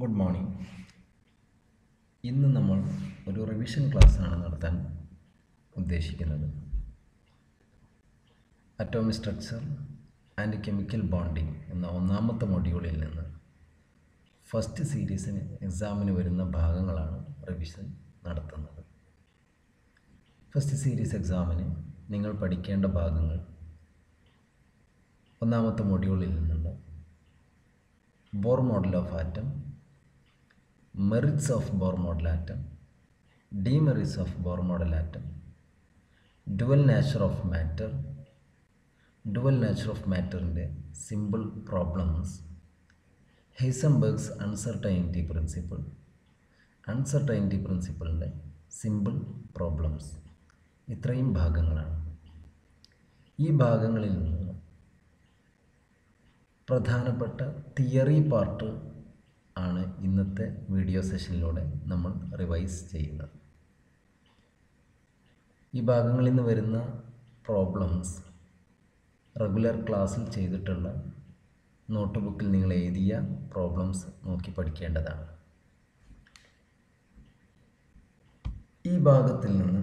Good morning ഇന്ന് നമ്മൾ ഒരു റിവിഷൻ ക്ലാസ്സാണ് നടത്താൻ ഉദ്ദേശിക്കുന്നത്. Atomic structure and chemical bonding എന്ന ഒന്നാമത്തെ മൊഡ്യൂളിൽ നിന്ന് ഫസ്റ്റ് സീരീസിന് എക്സാമിന് വരുന്ന ഭാഗങ്ങളാണ് റിവിഷൻ നടത്തുന്നത്. ഫസ്റ്റ് സീരീസ് എക്സാമിന് നിങ്ങൾ പഠിക്കേണ്ട ഭാഗങ്ങൾ ഒന്നാമത്തെ മൊഡ്യൂളിൽ നിന്നുണ്ട് Bohr model of atom merits of Bohr model atom demerits of Bohr model atom dual nature of matter dual nature of മാറ്ററിന്റെ simple problems Heisenberg's uncertainty principle uncertainty പ്രിൻസിപ്പിളിന്റെ simple problems ഇത്രയും ഭാഗങ്ങളാണ്. ഈ ഭാഗങ്ങളിൽ നിന്ന് പ്രധാനപ്പെട്ട തിയറി പാർട്ട് ആണ് ഇന്നത്തെ video സെഷനിലൂടെ നമ്മൾ revise ചെയ്യുന്നത്. ഈ ഭാഗങ്ങളിൽ നിന്ന് വരുന്ന പ്രോബ്ലംസ് റെഗുലർ ക്ലാസ്സിൽ ചെയ്തിട്ടുള്ള നോട്ട് ബുക്കിൽ നിങ്ങൾ എഴുതിയ പ്രോബ്ലംസ് നോക്കി പഠിക്കേണ്ടതാണ്. ഈ ഭാഗത്തിൽ നിന്ന്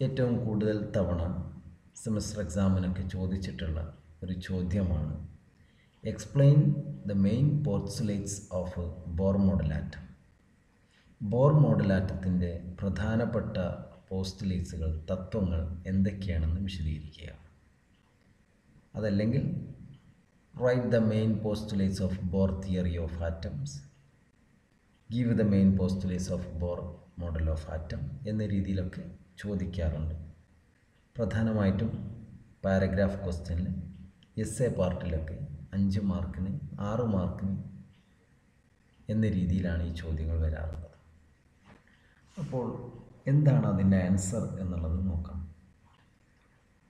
ഏറ്റവും കൂടുതൽ തവണ സെമസ്റ്റർ എക്സാമിനൊക്കെ ചോദിച്ചിട്ടുള്ള ഒരു ചോദ്യമാണ് explain the main postulates of Bohr model atom Bohr മോഡലാറ്റത്തിന്റെ പ്രധാനപ്പെട്ട പോസ്റ്റുലേറ്റ്സുകൾ തത്വങ്ങൾ എന്തൊക്കെയാണെന്ന് വിശദീകരിക്കുക. അതല്ലെങ്കിൽ write the main postulates of Bohr theory of atoms give the main postulates of Bohr model of atom എന്ന രീതിയിലൊക്കെ ചോദിക്കാറുണ്ട്. പ്രധാനമായിട്ടും പാരഗ്രാഫ് ക്വസ്റ്റ്യനിൽ എസ് എ പാർട്ടിലൊക്കെ അഞ്ച് മാർക്കിന് ആറ് മാർക്കിന് എന്ന രീതിയിലാണ് ഈ ചോദ്യങ്ങൾ വരാറുള്ളത്. അപ്പോൾ എന്താണ് അതിന്റെ ആൻസർ എന്നുള്ളത് നോക്കാം.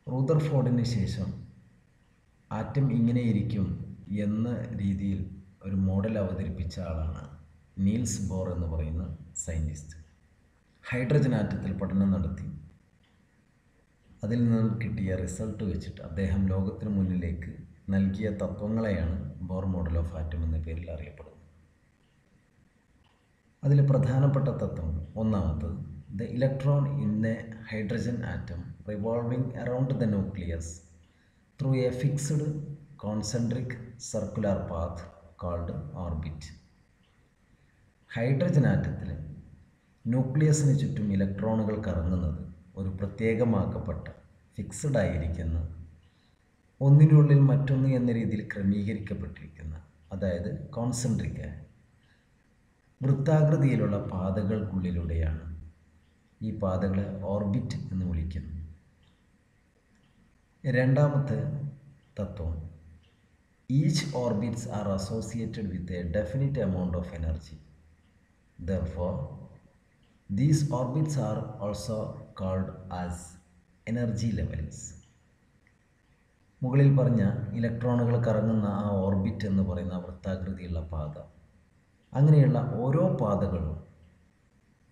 റൂദർഫോർഡിന് ശേഷം ആറ്റം ഇങ്ങനെയിരിക്കും എന്ന രീതിയിൽ ഒരു മോഡൽ അവതരിപ്പിച്ച ആളാണ് നീൽസ് ബോർ എന്ന് പറയുന്ന സയന്റിസ്റ്റ് ഹൈഡ്രജൻ ആറ്റത്തിൽ പഠനം നടത്തി. അതിൽ നിന്ന് കിട്ടിയ റിസൾട്ട് വെച്ചിട്ട് അദ്ദേഹം ലോകത്തിന് മുന്നിലേക്ക് നൽകിയ തത്വങ്ങളെയാണ് ബോർ മോഡൽ ഓഫ് ആറ്റം എന്ന പേരിൽ അറിയപ്പെടുന്നത്. അതിൽ പ്രധാനപ്പെട്ട തത്വം ഒന്നാമത്തത് the electron in a hydrogen atom revolving around the nucleus through a fixed concentric circular path called orbit. Hydrogen ആറ്റത്തിൽ ന്യൂക്ലിയസിന് ചുറ്റും ഇലക്ട്രോണുകൾ കറങ്ങുന്നത് ഒരു പ്രത്യേകമാക്കപ്പെട്ട ഫിക്സഡ് ആയിരിക്കുന്ന ഒന്നിനുള്ളിൽ മറ്റൊന്ന് എന്ന രീതിയിൽ ക്രമീകരിക്കപ്പെട്ടിരിക്കുന്ന അതായത് കോൺസെൻട്രിക് വൃത്താകൃതിയിലുള്ള പാതകൾക്കുള്ളിലൂടെയാണ് ഈ പാതകളെ ഓർബിറ്റ് എന്ന് വിളിക്കുന്നത്. രണ്ടാമത്തെ തത്വം each orbits are associated with a definite amount of energy therefore these orbits are also called as energy levels മുകളിൽ പറഞ്ഞ ഇലക്ട്രോണുകൾ കറങ്ങുന്ന ആ ഓർബിറ്റ് എന്ന് പറയുന്ന വൃത്താകൃതിയുള്ള പാത. അങ്ങനെയുള്ള ഓരോ പാതകളും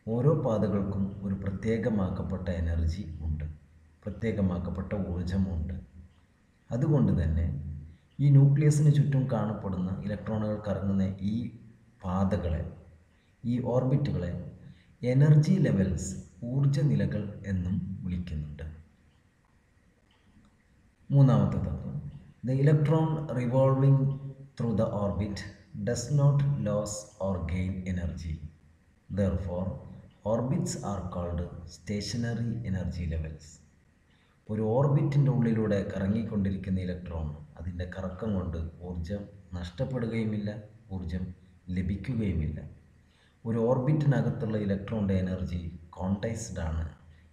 ഓരോ പാതകൾക്കും ഒരു പ്രത്യേകമാക്കപ്പെട്ട എനർജി ഉണ്ട് പ്രത്യേകമാക്കപ്പെട്ട ഊർജമുണ്ട് അതുകൊണ്ട് തന്നെ ഈ ന്യൂക്ലിയസിന് ചുറ്റും കാണപ്പെടുന്ന ഇലക്ട്രോണുകൾ കറങ്ങുന്ന ഈ പാതകളെ ഈ ഓർബിറ്റുകളെ എനർജി ലെവൽസ് ഊർജ നിലകൾ എന്നും വിളിക്കുന്നുണ്ട്. മൂന്നാമത്തെ തത്വം the electron revolving through the orbit does not lose or gain energy therefore orbits are called stationary energy levels ഒരു ഓർബിറ്റിന്റെ ഉള്ളിലൂടെ കറങ്ങിക്കൊണ്ടിരിക്കുന്ന ഇലക്ട്രോൺ അതിന്റെ കറക്കം കൊണ്ട് ഊർജം നഷ്ടപ്പെടുകയുമില്ല ഊർജം ലഭിക്കുകയുമില്ല. ഒരു ഓർബിറ്റിനകത്തുള്ള ഇലക്ട്രോണിന്റെ എനർജി കോണ്ടൈസ്ഡ് ആണ്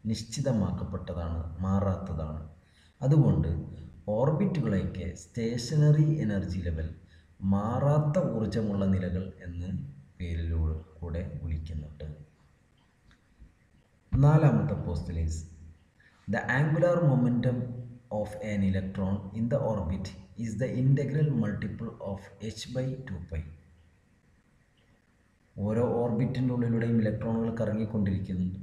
നിശ്ചിതമാക്കപ്പെട്ടതാണ് മാറാത്തതാണ്. അതുകൊണ്ട് ഓർബിറ്റുകളൊക്കെ സ്റ്റേഷനറി എനർജി ലെവൽ മാറാത്ത ഊർജമുള്ള നിലകൾ എന്ന് പേരിലൂടെ കൂടെ വിളിക്കുന്നുണ്ട്. നാലാമത്തെ postulates the angular momentum of an electron in the orbit is the integral multiple of h by two pi ഓരോ ഓർബിറ്റിന്റെ ഉള്ളിലൂടെയും ഇലക്ട്രോണുകൾ കറങ്ങിക്കൊണ്ടിരിക്കുന്നുണ്ട്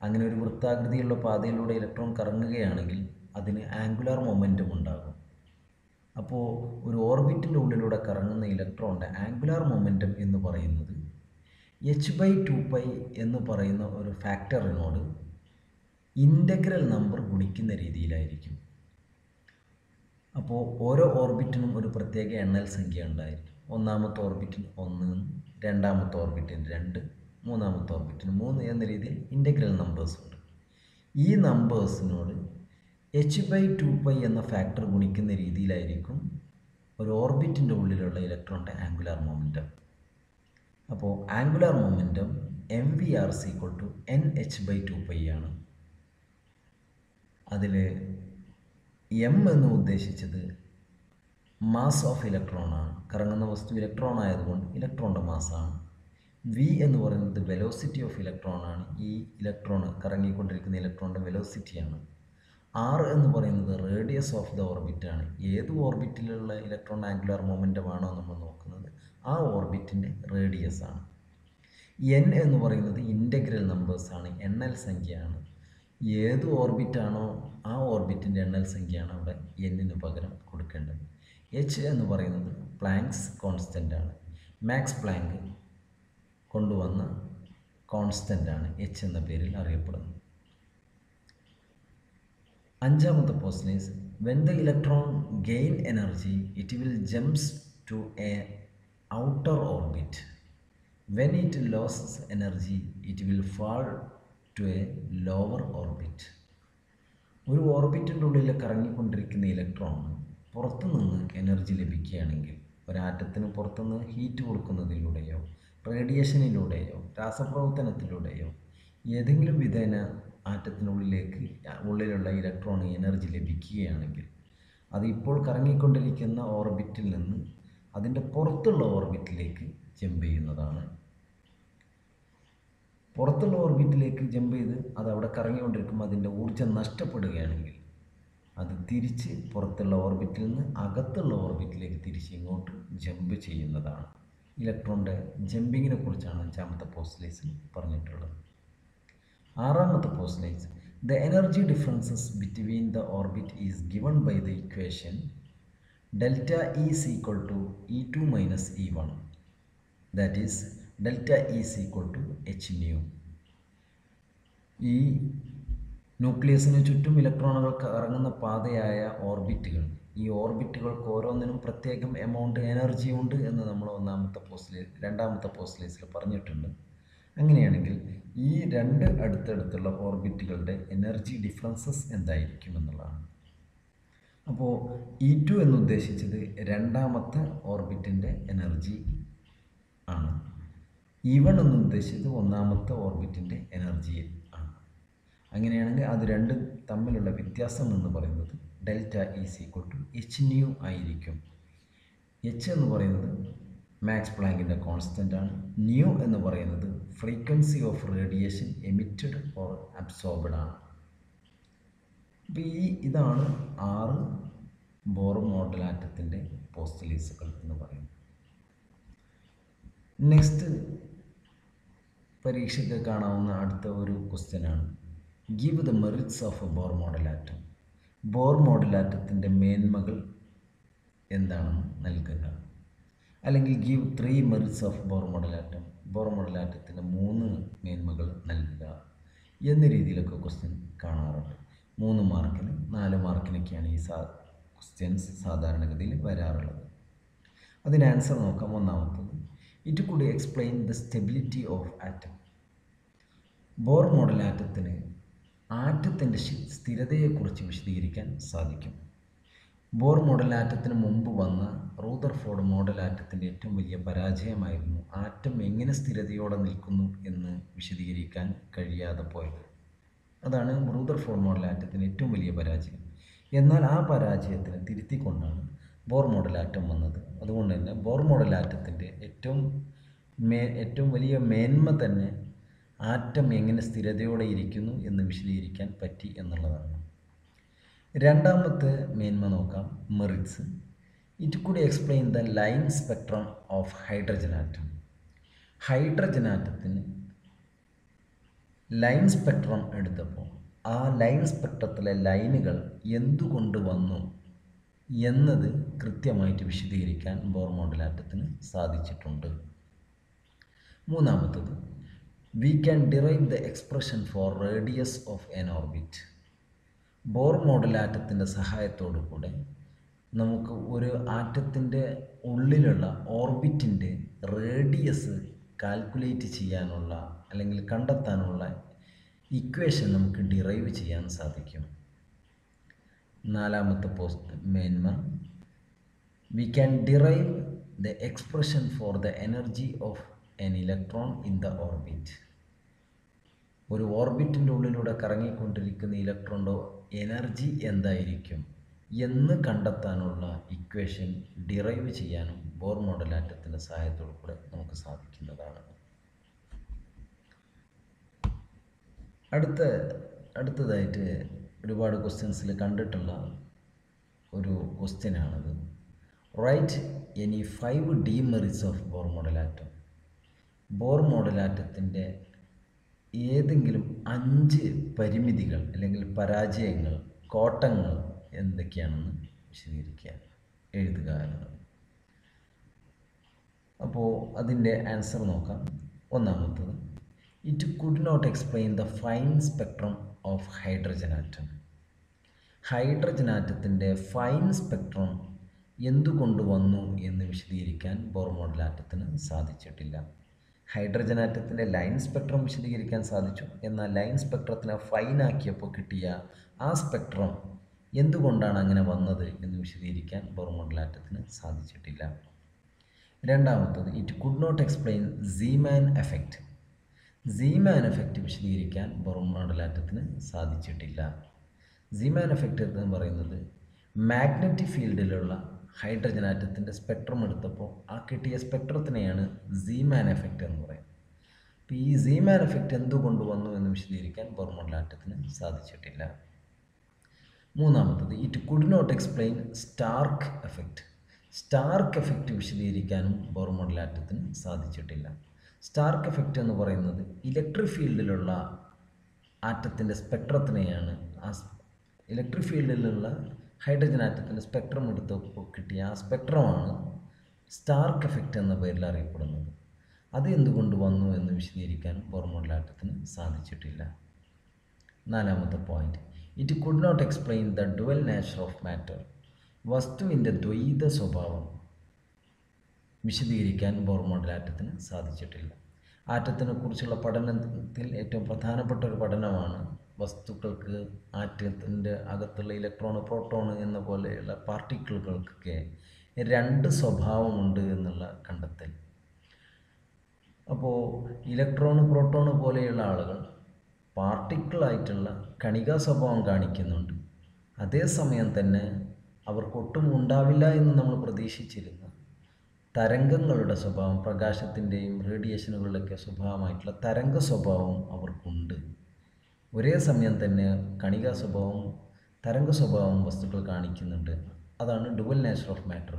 അങ്ങനെ ഒരു വൃത്താകൃതിയുള്ള പാതയിലൂടെ ഇലക്ട്രോൺ കറങ്ങുകയാണെങ്കിൽ അതിന് ആംഗുലാർ മൊമെന്റും ഉണ്ടാകും. അപ്പോൾ ഒരു ഓർബിറ്റിന്റെ ഉള്ളിലൂടെ കറങ്ങുന്ന ഇലക്ട്രോണിന്റെ ആംഗുലാർ മൊമെന്റം എന്ന് പറയുന്നത് എച്ച് ബൈ ടു പൈ എന്ന് പറയുന്ന ഒരു ഫാക്ടറിനോട് ഇന്റഗ്രൽ നമ്പർ ഗുണിക്കുന്ന രീതിയിലായിരിക്കും. അപ്പോൾ ഓരോ ഓർബിറ്റിനും ഒരു പ്രത്യേക എണ്ണൽ സംഖ്യ ഉണ്ടായിരിക്കും. ഒന്നാമത്തെ ഓർബിറ്റിന് ഒന്ന് രണ്ടാമത്തെ ഓർബിറ്റിന് രണ്ട് മൂന്നാമത്തെ ഓർബിറ്റിന് മൂന്ന് എന്ന രീതിയിൽ ഇന്റഗ്രൽ നമ്പേഴ്സ് ഉണ്ട്. ഈ നമ്പേഴ്സിനോട് എച്ച് ബൈ ടു പൈ എന്ന ഫാക്ടർ ഗുണിക്കുന്ന രീതിയിലായിരിക്കും ഒരു ഓർബിറ്റിന്റെ ഉള്ളിലുള്ള ഇലക്ട്രോണിന്റെ ആംഗുലാർ മൊമെന്റം അപ്പോൾ angular momentum m v r c equal to n h by two pi ആണ്. അതിൽ എം എന്ന് ഉദ്ദേശിച്ചത് മാസ് ഓഫ് ഇലക്ട്രോൺ ആണ്. കറങ്ങുന്ന വസ്തു ഇലക്ട്രോൺ ആയതുകൊണ്ട് ഇലക്ട്രോണിന്റെ മാസ്സാണ് വി എന്ന് പറയുന്നത് വെലോസിറ്റി ഓഫ് ഇലക്ട്രോൺ ആണ്. ഈ ഇലക്ട്രോൺ കറങ്ങിക്കൊണ്ടിരിക്കുന്ന ഇലക്ട്രോണിന്റെ വെലോസിറ്റിയാണ് ആർ എന്ന് പറയുന്നത് റേഡിയസ് ഓഫ് ദ ഓർബിറ്റാണ് ഏത് ഓർബിറ്റിലുള്ള ഇലക്ട്രോൺ ആംഗുലാർ ആണോ നമ്മൾ നോക്കുന്നത്? ആ ഓർബിറ്റിന്റെ റേഡിയസ് ആണ്. എൻ എന്ന് പറയുന്നത് ഇന്റഗ്രൽ നമ്പേഴ്സാണ് എണ്ണൽ സംഖ്യയാണ്. ഏത് ഓർബിറ്റാണോ ആ ഓർബിറ്റിന്റെ എണ്ണൽ സംഖ്യയാണ് അവിടെ എന്നിന് പകരം കൊടുക്കേണ്ടത്. എച്ച് എന്ന് പറയുന്നത് പ്ലാങ്ക്സ് കോൺസ്റ്റന്റ് ആണ്. മാക്സ് പ്ലാങ്ക് കൊണ്ടുവന്ന കോൺസ്റ്റന്റ് ആണ്. എച്ച് എന്ന പേരിൽ അറിയപ്പെടുന്നത്. അഞ്ചാമത്തെ postulates when the electron gain energy it will jumps to a outer orbit when it losses energy it will fall to a lower orbit ഒരു ഓർബിറ്റിന്റെ ഉള്ളിൽ കറങ്ങിക്കൊണ്ടിരിക്കുന്ന ഇലക്ട്രോൺ പുറത്തു നിന്ന് എനർജി ലഭിക്കുകയാണെങ്കിൽ ഒരാറ്റത്തിന് പുറത്തുനിന്ന് ഹീറ്റ് കൊടുക്കുന്നതിലൂടെയോ റേഡിയേഷനിലൂടെയോ രാസപ്രവർത്തനത്തിലൂടെയോ ഏതെങ്കിലും വിധേന ആറ്റത്തിനുള്ളിലേക്ക് ഉള്ളിലുള്ള ഇലക്ട്രോൺ എനർജി ലഭിക്കുകയാണെങ്കിൽ അത് ഇപ്പോൾ കറങ്ങിക്കൊണ്ടിരിക്കുന്ന ഓർബിറ്റിൽ നിന്ന് അതിന്റെ പുറത്തുള്ള ഓർബിറ്റിലേക്ക് ജമ്പ് ചെയ്യുന്നതാണ്. പുറത്തുള്ള ഓർബിറ്റിലേക്ക് ജമ്പ് ചെയ്ത് അത് അവിടെ കറങ്ങിക്കൊണ്ടിരിക്കുമ്പോൾ അതിന്റെ ഊർജം നഷ്ടപ്പെടുകയാണെങ്കിൽ അത് തിരിച്ച് പുറത്തുള്ള ഓർബിറ്റിൽ നിന്ന് അകത്തുള്ള ഓർബിറ്റിലേക്ക് തിരിച്ച് ഇങ്ങോട്ട് ജമ്പ് ചെയ്യുന്നതാണ്. ഇലക്ട്രോണിന്റെ ജമ്പിങ്ങിനെ കുറിച്ചാണ് അഞ്ചാമത്തെ പോസ്റ്റ്ലേസിൽ പറഞ്ഞിട്ടുള്ളത്. ആറാമത്തെ postulates the energy differences between the orbit is given by the equation delta is equal to E two minus E one that is delta is equal to h nu ഈ ന്യൂക്ലിയസിന് ചുറ്റും ഇലക്ട്രോണുകൾ കറങ്ങുന്ന പാതയായ ഓർബിറ്റുകൾ ഈ ഓർബിറ്റുകൾക്ക് ഓരോന്നിനും പ്രത്യേകം എമൗണ്ട് എനർജി ഉണ്ട് എന്ന് നമ്മൾ ഒന്നാമത്തെ പോസ്റ്റിൽ രണ്ടാമത്തെ പോസ്റ്റിലേസിൽ പറഞ്ഞിട്ടുണ്ട്. അങ്ങനെയാണെങ്കിൽ ഈ രണ്ട് അടുത്തടുത്തുള്ള ഓർബിറ്റുകളുടെ എനർജി ഡിഫറൻസസ് എന്തായിരിക്കും എന്നുള്ളതാണ്. അപ്പോൾ ഇ ടു എന്നുദ്ദേശിച്ചത് രണ്ടാമത്തെ ഓർബിറ്റിന്റെ എനർജി ആണ്. ഇ വൺ എന്നുദ്ദേശിച്ചത് ഒന്നാമത്തെ ഓർബിറ്റിന്റെ എനർജി ആണ്. അങ്ങനെയാണെങ്കിൽ അത് രണ്ട് തമ്മിലുള്ള വ്യത്യാസം എന്ന് പറയുന്നത് delta is equal to h nu ആയിരിക്കും. എച്ച് എന്ന് പറയുന്നത് മാക്സ് പ്ലാങ്കിന്റെ കോൺസ്റ്റന്റ് ആണ്. ന്യൂ എന്ന് പറയുന്നത് frequency of radiation emitted or absorbed ആണ്. അപ്പോൾ ഈ ഇതാണ് ആറ് ബോർ മോഡൽ ആറ്റത്തിന്റെ പോസ്റ്റലീസുകൾ എന്ന് പറയുന്നത്. നെക്സ്റ്റ് പരീക്ഷയ്ക്ക് കാണാവുന്ന അടുത്ത ഒരു ക്വസ്റ്റ്യനാണ് give the merits of a Bohr model atom Bohr model ആറ്റത്തിന്റെ മേന്മകൾ എന്താണെന്ന് നൽകുക. അല്ലെങ്കിൽ give three merits of Bohr model atom Bohr model ആറ്റത്തിന്റെ മൂന്ന് മേന്മകൾ നൽകുക എന്ന രീതിയിലൊക്കെ ക്വസ്റ്റ്യൻ കാണാറുണ്ട്. മൂന്ന് മാർക്കിന് നാല് മാർക്കിനൊക്കെയാണ് ഈ സാ ക്വസ്റ്റ്യൻസ് സാധാരണഗതിയിൽ വരാറുള്ളത്. അതിന് ആൻസർ നോക്കാം. ഒന്നാമത്തത് it could explain the stability of atom Bohr model ആറ്റത്തിന് ആറ്റത്തിന്റെ സ്ഥിരതയെക്കുറിച്ച് വിശദീകരിക്കാൻ സാധിക്കും. ബോർ മോഡലാറ്റത്തിന് മുമ്പ് വന്ന റൂദർഫോർഡ് മോഡലാറ്റത്തിന്റെ ഏറ്റവും വലിയ പരാജയമായിരുന്നു ആറ്റം എങ്ങനെ സ്ഥിരതയോടെ നിൽക്കുന്നു എന്ന് വിശദീകരിക്കാൻ കഴിയാതെ പോയത്. അതാണ് റൂദർഫോർഡ് മോഡലാറ്റത്തിന്റെ ഏറ്റവും വലിയ പരാജയം. എന്നാൽ ആ പരാജയത്തിനെ തിരുത്തിക്കൊണ്ടാണ് ബോർ മോഡലാറ്റം വന്നത്. അതുകൊണ്ട് തന്നെ ബോർ മോഡലാറ്റത്തിന്റെ ഏറ്റവും മേ ഏറ്റവും വലിയ മേന്മ തന്നെ ആറ്റം എങ്ങനെ സ്ഥിരതയോടെ ഇരിക്കുന്നു എന്ന് വിശദീകരിക്കാൻ പറ്റി എന്നുള്ളതാണ്. രണ്ടാമത്തെ മേന്മ നോക്കാം merits it could explain the line spectrum of hydrogen atom hydrogen ആറ്റത്തിന് line spectrum എടുത്തപ്പോൾ ആ ലൈൻ സ്പെക്ട്രത്തിലെ ലൈനുകൾ എന്തുകൊണ്ട് വന്നു എന്നത് കൃത്യമായിട്ട് വിശദീകരിക്കാൻ ബോർ മോഡൽ ആറ്റത്തിന് സാധിച്ചിട്ടുണ്ട്. മൂന്നാമത്തത് we can derive the expression for radius of n orbit Bohr model ആറ്റത്തിന്റെ സഹായത്തോടു കൂടെ നമുക്ക് ഒരു ആറ്റത്തിന്റെ ഉള്ളിലുള്ള ഓർബിറ്റിന്റെ റേഡിയസ് കാൽക്കുലേറ്റ് ചെയ്യാനുള്ള അല്ലെങ്കിൽ കണ്ടെത്താനുള്ള ഇക്വേഷൻ നമുക്ക് ഡിറൈവ് ചെയ്യാൻ സാധിക്കും. നാലാമത്തെ പോസ്റ്റ് മേന്മ. We can derive the expression for the energy of n electron in the orbit ഒരു ഓർബിറ്റിന്റെ ഉള്ളിലൂടെ കറങ്ങിക്കൊണ്ടിരിക്കുന്ന ഇലക്ട്രോണിന്റെ എനർജി എന്തായിരിക്കും എന്ന് കണ്ടെത്താനുള്ള ഇക്വേഷൻ ഡിറൈവ് ചെയ്യാനും ബോർ മോഡൽ ആറ്റത്തിന്റെ സഹായത്തോടു കൂടെ നമുക്ക് സാധിക്കുന്നതാണ്. അടുത്ത അടുത്തതായിട്ട് ഒരുപാട് ക്വസ്റ്റ്യൻസിൽ കണ്ടിട്ടുള്ള ഒരു ക്വസ്റ്റ്യനാണത് write any five demerits of Bohr model atom Bohr model ആറ്റത്തിന്റെ ഏതെങ്കിലും അഞ്ച് പരിമിതികൾ അല്ലെങ്കിൽ പരാജയങ്ങൾ കോട്ടങ്ങൾ എന്തൊക്കെയാണെന്ന് വിശദീകരിക്കുക. എഴുതുക എന്നത്. അപ്പോൾ അതിന്റെ ആൻസർ നോക്കാം. ഒന്നാമത്തത് it could not explain the fine spectrum of hydrogen atom hydrogen ആറ്റത്തിന്റെ fine spectrum എന്തുകൊണ്ട് വന്നു എന്ന് വിശദീകരിക്കാൻ ബോർ മോഡൽ ആറ്റത്തിന് സാധിച്ചിട്ടില്ല. ഹൈഡ്രജൻ ആറ്റത്തിന്റെ ലൈൻ സ്പെക്ട്രം വിശദീകരിക്കാൻ സാധിച്ചു. എന്നാൽ ലൈൻ സ്പെക്ട്രത്തിനെ ഫൈൻ ആക്കിയപ്പോൾ കിട്ടിയ ആ സ്പെക്ട്രം എന്തുകൊണ്ടാണ് അങ്ങനെ വന്നത് എന്ന് വിശദീകരിക്കാൻ ബോർ ആറ്റത്തിന് സാധിച്ചിട്ടില്ല. രണ്ടാമത്തത് it could not explain Zeeman effect Zeeman effect വിശദീകരിക്കാൻ ബോർ ആറ്റത്തിന് സാധിച്ചിട്ടില്ല. സീമാൻ എഫക്റ്റ് എന്ന് പറയുന്നത് മാഗ്നറ്റിക് ഫീൽഡിലുള്ള ഹൈഡ്രജൻ ആറ്റത്തിന്റെ സ്പെക്ട്രം എടുത്തപ്പോൾ ആ കിട്ടിയ സ്പെക്ട്രത്തിനെയാണ് സീമാൻ എഫക്റ്റ് എന്ന് പറയുന്നത്. അപ്പോൾ ഈ സീമാൻ എഫക്റ്റ് എന്തുകൊണ്ട് വന്നു എന്ന് വിശദീകരിക്കാൻ ബോർ ആറ്റത്തിന് സാധിച്ചിട്ടില്ല. മൂന്നാമത്തത് it could not explain Stark effect Stark effect വിശദീകരിക്കാനും Bohr ആറ്റത്തിന് സാധിച്ചിട്ടില്ല. സ്റ്റാർക്ക് എഫക്റ്റ് എന്ന് പറയുന്നത് ഇലക്ട്രിക് ഫീൽഡിലുള്ള ആറ്റത്തിന്റെ സ്പെക്ട്രത്തിനെയാണ് ആ ഇലക്ട്രിക് ഫീൽഡിലുള്ള ഹൈഡ്രജൻ ആറ്റത്തിന്റെ സ്പെക്ട്രം എടുത്ത് കിട്ടിയ ആ സ്പെക്ട്രമാണ് സ്റ്റാർക്ക് എഫക്റ്റ് എന്ന പേരിൽ അറിയപ്പെടുന്നത്. അത് എന്തുകൊണ്ട് വന്നു എന്ന് വിശദീകരിക്കാൻ ബോർ മോഡൽ ആറ്റത്തിന് സാധിച്ചിട്ടില്ല. നാലാമത്തെ point it could not explain the dual nature of matter വസ്തുവിന്റെ ദ്വൈത സ്വഭാവം വിശദീകരിക്കാൻ ബോർ ആറ്റത്തിന് സാധിച്ചിട്ടില്ല. ആറ്റത്തിനെ കുറിച്ചുള്ള പഠനത്തിൽ ഏറ്റവും പ്രധാനപ്പെട്ട ഒരു പഠനമാണ് വസ്തുക്കൾക്ക് ആറ്റത്തിന്റെ അകത്തുള്ള ഇലക്ട്രോൺ പ്രോട്ടോൺ എന്ന പോലെയുള്ള പാർട്ടിക്കിളുകൾക്കൊക്കെ രണ്ട് സ്വഭാവമുണ്ട് എന്നുള്ള കണ്ടെത്തൽ. അപ്പോൾ ഇലക്ട്രോൺ പ്രോട്ടോൺ പോലെയുള്ള ആളുകൾ പാർട്ടിക്കിളായിട്ടുള്ള കണികാ സ്വഭാവം കാണിക്കുന്നുണ്ട്. അതേസമയം തന്നെ അവർക്കൊട്ടും ഉണ്ടാവില്ല എന്ന് നമ്മൾ പ്രതീക്ഷിച്ചിരുന്ന തരംഗങ്ങളുടെ സ്വഭാവം പ്രകാശത്തിന്റെയും റേഡിയേഷനുകളുടെയൊക്കെ സ്വഭാവമായിട്ടുള്ള തരംഗ സ്വഭാവം അവർക്കുണ്ട്. ഒരേ സമയം തന്നെ കണികാ സ്വഭാവം തരംഗ സ്വഭാവം വസ്തുക്കൾ കാണിക്കുന്നുണ്ട്. അതാണ് ഡുവൽ നേച്ചർ ഓഫ് മാറ്റർ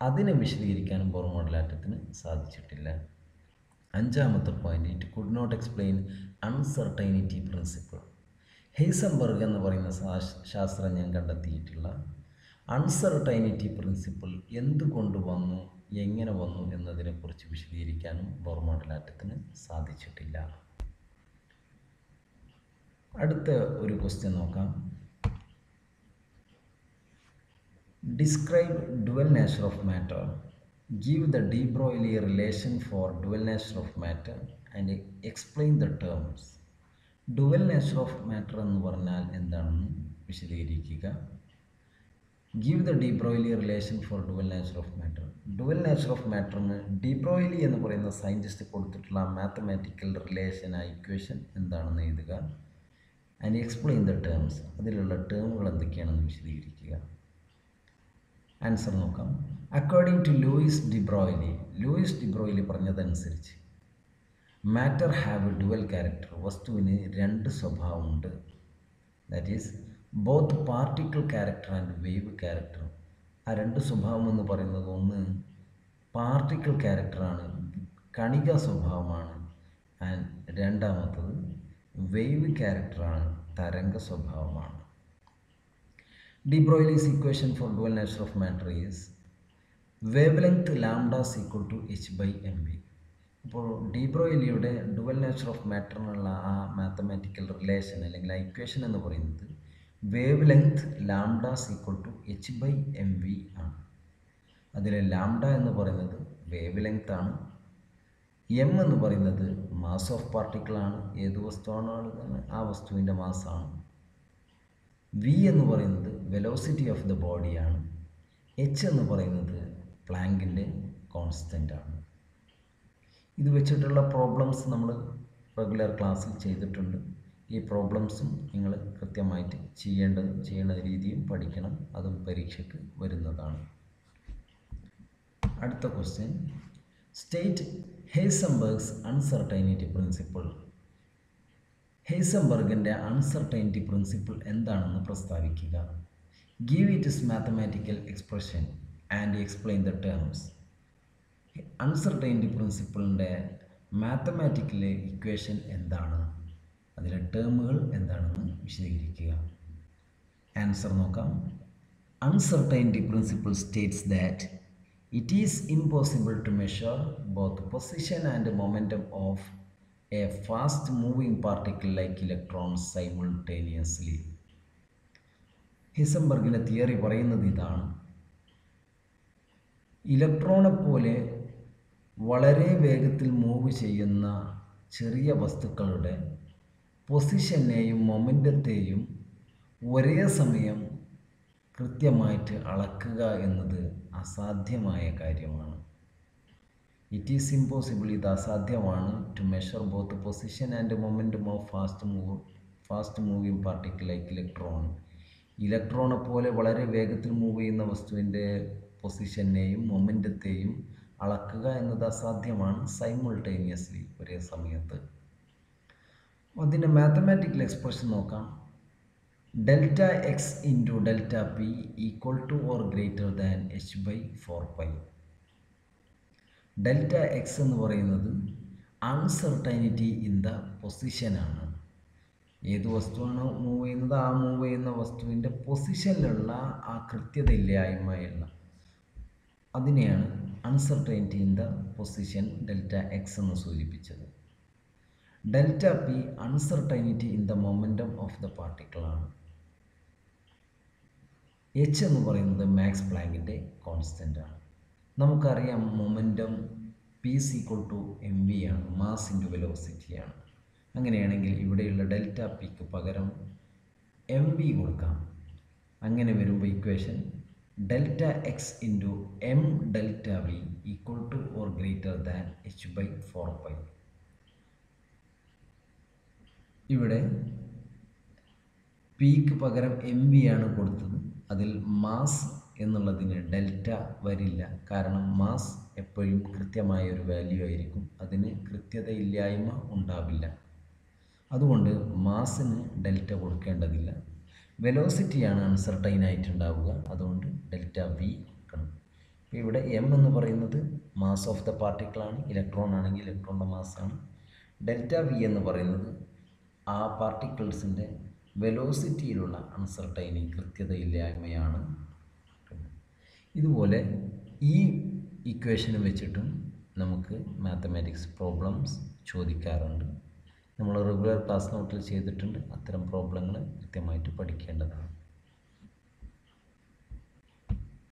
അതിനെ വിശദീകരിക്കാനും ബോർ മോഡൽ ആറ്റത്തിന് സാധിച്ചിട്ടില്ല. അഞ്ചാമത്തെ point it could not explain uncertainty principle Heisenberg എന്ന് പറയുന്ന ശാസ്ത്രജ്ഞൻ കണ്ടെത്തിയിട്ടുള്ള അൺസർട്ടൈനിറ്റി പ്രിൻസിപ്പിൾ എന്തുകൊണ്ട് വന്നു എങ്ങനെ വന്നു എന്നതിനെക്കുറിച്ച് വിശദീകരിക്കാനും ബോർ മോഡൽ ആറ്റത്തിന് സാധിച്ചിട്ടില്ല. അടുത്ത ഒരു ക്വസ്റ്റ്യൻ നോക്കാം. Describe dual nature of matter give the de Broglie relation for dual nature of matter and explain the terms dual nature of matter എന്ന് പറഞ്ഞാൽ എന്താണെന്ന് വിശദീകരിക്കുക. Give the de Broglie relation for dual nature of matter dual nature of മാറ്ററിന് de Broglie എന്ന് പറയുന്ന scientist കൊടുത്തിട്ടുള്ള mathematical relation ആ equation എന്താണെന്ന് എഴുതുക. ആൻഡ് എക്സ്പ്ലെയിൻ ദ ടേംസ് അതിലുള്ള ടേമുകൾ എന്തൊക്കെയാണെന്ന് വിശദീകരിക്കുക. ആൻസർ നോക്കാം. According to Louis de Broglie Louis de Broglie പറഞ്ഞതനുസരിച്ച് matter have a dual character വസ്തുവിന് രണ്ട് സ്വഭാവമുണ്ട്. That is both particle character and wave character ആ രണ്ട് സ്വഭാവം എന്ന് പറയുന്നത് ഒന്ന് പാർട്ടിക്കിൾ ക്യാരക്ടറാണ് കണിക സ്വഭാവമാണ് ആൻഡ് രണ്ടാമത്തത് വേവ് ക്യാരക്ടറാണ് തരംഗ സ്വഭാവമാണ്. De Broglie's equation for dual nature of matter is wavelength lambda's equal to h by m b അപ്പോൾ ഡിബ്രോയിലിയുടെ ഡുവൽ നേച്ചർ ഓഫ് മാറ്ററിനുള്ള ആ മാത്തമാറ്റിക്കൽ റിലേഷൻ അല്ലെങ്കിൽ ആ ഇക്വേഷൻ എന്ന് പറയുന്നത് wavelength lambda's equal to h by m v ആണ്. അതിലെ ലാംഡ എന്ന് പറയുന്നത് വേവ് ലെങ്ത് ആണ്. എം എന്ന് പറയുന്നത് മാസ് ഓഫ് പാർട്ടിക്കിളാണ് ഏത് വസ്തുവാണോ? ആ വസ്തുവിന്റെ മാസാണ് വി എന്ന് പറയുന്നത് വെലോസിറ്റി ഓഫ് ദ ബോഡിയാണ് എച്ച് എന്ന് പറയുന്നത് പ്ലാങ്കിന്റെ കോൺസ്റ്റന്റ് ആണ്. ഇത് വെച്ചിട്ടുള്ള പ്രോബ്ലംസ് നമ്മൾ റെഗുലർ ക്ലാസ്സിൽ ചെയ്തിട്ടുണ്ട്. ഈ പ്രോബ്ലംസും നിങ്ങൾ കൃത്യമായിട്ട് ചെയ്യേണ്ടത് ചെയ്യുന്ന രീതിയും പഠിക്കണം. അതും പരീക്ഷയ്ക്ക് വരുന്നതാണ്. അടുത്ത question state Heisenberg's uncertainty principle ഹേസംബർഗിന്റെ uncertainty principle എന്താണെന്ന് പ്രസ്താവിക്കുക. Give it mathematical expression and explain the terms uncertainty പ്രിൻസിപ്പിളിന്റെ mathematical equation എന്താണ്? അതിലെ ടേമുകൾ എന്താണെന്ന് വിശദീകരിക്കുക. ആൻസർ നോക്കാം. Uncertainty principle states that it is impossible to measure both position and momentum of a fast moving particle like electron simultaneously ഹിസംബർഗിന്റെ theory പറയുന്നത് ഇതാണ്. ഇലക്ട്രോണെ പോലെ വളരെ വേഗത്തിൽ മൂവ് ചെയ്യുന്ന ചെറിയ വസ്തുക്കളുടെ പൊസിഷനെയും മൊമെന്റത്തെയും ഒരേ സമയം കൃത്യമായിട്ട് അളക്കുക എന്നത് അസാധ്യമായ കാര്യമാണ്. ഇറ്റ് ഈസ് ഇമ്പോസിബിൾ ഇത് അസാധ്യമാണ് to measure both position and momentum of fast move fast moving particle like electron ഇലക്ട്രോണെ പോലെ വളരെ വേഗത്തിൽ മൂവ് ചെയ്യുന്ന വസ്തുവിന്റെ പൊസിഷനെയും മൊമെന്റത്തെയും അളക്കുക എന്നത് അസാധ്യമാണ് സൈമിൾട്ടേനിയസ്ലി ഒരേ സമയത്ത്. അതിന്റെ മാത്തമാറ്റിക്കൽ എക്സ്പ്രഷൻ നോക്കാം. Delta x into delta p equal to or greater than h by four pi. Delta x എന്ന് പറയുന്നത് അൺസർട്ടൈനിറ്റി ഇൻ ദ പൊസിഷനാണ് ഏത് വസ്തുവാണോ മൂവ് ചെയ്യുന്നത് ആ മൂവ് ചെയ്യുന്ന വസ്തുവിന്റെ പൊസിഷനിലുള്ള ആ കൃത്യതയില്ലായ്മയുള്ള അതിനെയാണ് uncertainty in the position delta x എന്ന് സൂചിപ്പിച്ചത്. Delta p uncertainty in the momentum of the പാർട്ടിക്കിളാണ് h എന്ന് പറയുന്നത് മാക്സ് പ്ലാങ്കിന്റെ കോൺസ്റ്റന്റ് ആണ്. നമുക്കറിയാം momentum p c equal to m v ആണ് മാസ് ഇന്റു വെലോസിറ്റിയാണ് അങ്ങനെയാണെങ്കിൽ ഇവിടെയുള്ള ഡെൽറ്റ പിക്ക് പകരം എം വി കൊടുക്കാം. അങ്ങനെ വരുമ്പോൾ equation delta x into m delta v equal to or greater than h by four pi ഇവിടെ പിക്ക് പകരം എം വി ആണ് കൊടുത്തത്. അതിൽ മാസ് എന്നുള്ളതിന് ഡെൽറ്റ വരില്ല. കാരണം മാസ് എപ്പോഴും കൃത്യമായ ഒരു വാല്യൂ ആയിരിക്കും. അതിന് കൃത്യതയില്ലായ്മ ഉണ്ടാവില്ല. അതുകൊണ്ട് മാസിന് ഡെൽറ്റ കൊടുക്കേണ്ടതില്ല. വെലോസിറ്റിയാണ് അൺസർട്ടൈൻ ആയിട്ടുണ്ടാവുക. അതുകൊണ്ട് ഡെൽറ്റ വി കൊടുക്കണം. ഇപ്പോൾ ഇവിടെ എം എന്ന് പറയുന്നത് മാസ് ഓഫ് ദ പാർട്ടിക്കിളാണ് ഇലക്ട്രോൺ ആണെങ്കിൽ ഇലക്ട്രോണിന്റെ മാസ്സാണ് ഡെൽറ്റ വി എന്ന് പറയുന്നത് ആ പാർട്ടിക്കിൾസിന്റെ വെലോസിറ്റിയിലുള്ള അൺസർട്ടൈനി കൃത്യതയില്ലായ്മയാണ്. ഇതുപോലെ ഈ ഇക്വേഷൻ വെച്ചിട്ടും നമുക്ക് മാത്തമാറ്റിക്സ് പ്രോബ്ലംസ് ചോദിക്കാറുണ്ട്. നമ്മൾ റെഗുലർ ക്ലാസ് നോട്ടിൽ ചെയ്തിട്ടുണ്ട്. അത്തരം പ്രോബ്ലങ്ങൾ കൃത്യമായിട്ട് പഠിക്കേണ്ടതാണ്.